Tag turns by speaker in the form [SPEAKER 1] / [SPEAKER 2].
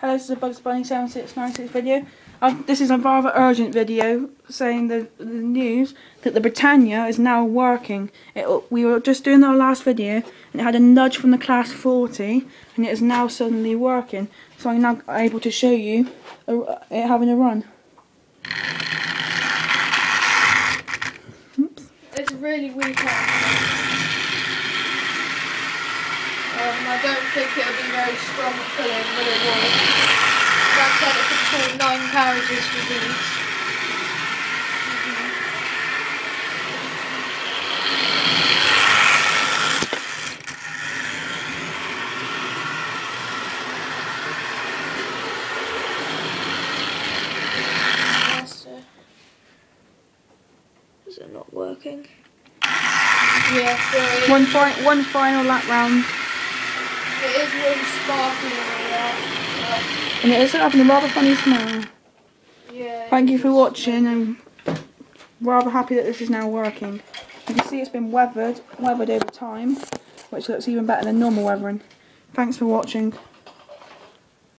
[SPEAKER 1] Hello, this is a Bugs Bunny 7696 video. Um, this is a rather urgent video saying the, the news that the Britannia is now working. It, we were just doing our last video and it had a nudge from the class 40 and it is now suddenly working. So I'm now able to show you a, it having a run. Oops.
[SPEAKER 2] It's really weak um, I don't think it'll be very strong pulling, but it will. That said, it can pull nine carriages for these. Is it not working? Yeah, sorry.
[SPEAKER 1] One, fi one final lap round.
[SPEAKER 2] It is really sparkly and all that.
[SPEAKER 1] And it is having a rather funny smell. Thank you for watching. I'm rather happy that this is now working. You can see it's been weathered, weathered over time, which looks even better than normal weathering. Thanks for watching.